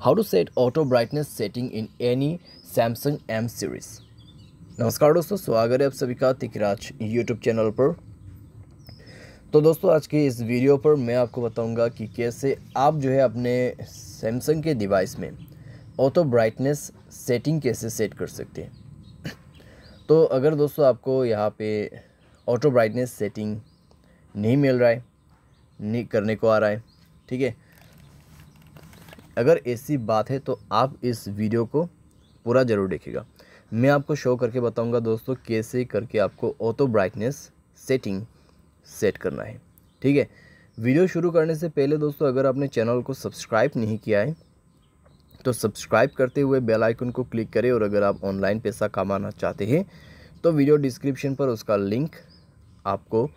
how to set auto brightness setting in any Samsung M series. नमस्कार दोस्तों, स्वागत है आप सभी का तिकराज यूट्यूब चैनल पर। तो दोस्तों, आज के इस वीडियो पर मैं आपको बताऊँगा कि कैसे आप जो है अपने सैमसंग के डिवाइस में ऑटो ब्राइटनेस सेटिंग कैसे सेट कर सकते हैं। तो अगर दोस्तों आपको यहाँ पे ऑटो ब्राइटनेस सेटिंग नहीं मिल रहा है, नहीं करने को आ रहा है, ठीक है अगर ऐसी बात है तो आप इस वीडियो को पूरा ज़रूर देखिएगा। मैं आपको शो करके बताऊँगा दोस्तों कैसे करके आपको ऑटो ब्राइटनेस सेटिंग सेट करना है। ठीक है? वीडियो शुरू करने से पहले दोस्तों अगर आपने चैनल को सब्सक्राइब नहीं किया है तो सब्सक्राइब करते हुए बेल आइकन को क्लिक करें और अगर आप ऑनलाइन पैसा कमाना चाहते हैं तो वीडियो डिस्क्रिप्शन पर उसका लिंक आपको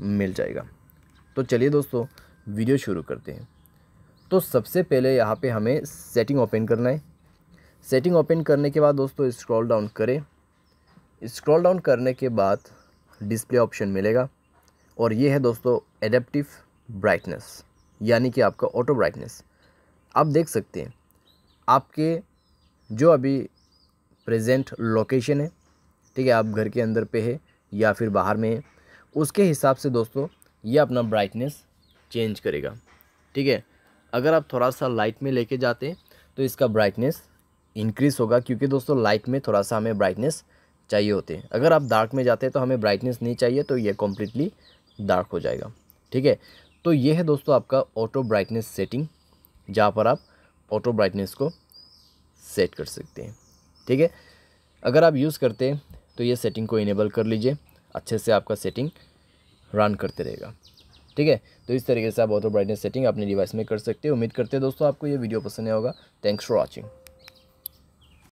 मिल जाएगा। तो चलिए दोस्तों, वीडियो शुरू करते हैं। तो सबसे पहले यहाँ पे हमें सेटिंग ओपन करना है। सेटिंग ओपन करने के बाद दोस्तों स्क्रॉल डाउन करें। स्क्रॉल डाउन करने के बाद डिस्प्ले ऑप्शन मिलेगा। और ये है दोस्तों एडेप्टिव ब्राइटनेस यानी कि आपका ऑटो ब्राइटनेस आप देख सकते हैं, आपके जो अभी प्रेजेंट लोकेशन है, ठीक है, आप घर के अंदर पे है या फिर बाहर में है, उसके हिसाब से दोस्तों ये अपना ब्राइटनेस चेंज करेगा। ठीक है अगर आप थोड़ा सा लाइट में लेके जाते हैं तो इसका ब्राइटनेस इंक्रीज़ होगा, क्योंकि दोस्तों लाइट में थोड़ा सा हमें ब्राइटनेस चाहिए होते हैं। अगर आप डार्क में जाते हैं तो हमें ब्राइटनेस नहीं चाहिए तो ये कम्प्लीटली डार्क हो जाएगा। ठीक है? तो ये है दोस्तों आपका ऑटो ब्राइटनेस सेटिंग जहाँ पर आप ऑटो ब्राइटनेस को सेट कर सकते हैं। ठीक है? अगर आप यूज़ करते हैं तो ये सेटिंग को इनेबल कर लीजिए। अच्छे से आपका सेटिंग रन करते रहेगा। ठीक है? तो इस तरीके से आप ऑटो ब्राइटनेस सेटिंग अपने डिवाइस में कर सकते हैं। उम्मीद करते हैं दोस्तों आपको ये वीडियो पसंद आया होगा। Thanks for watching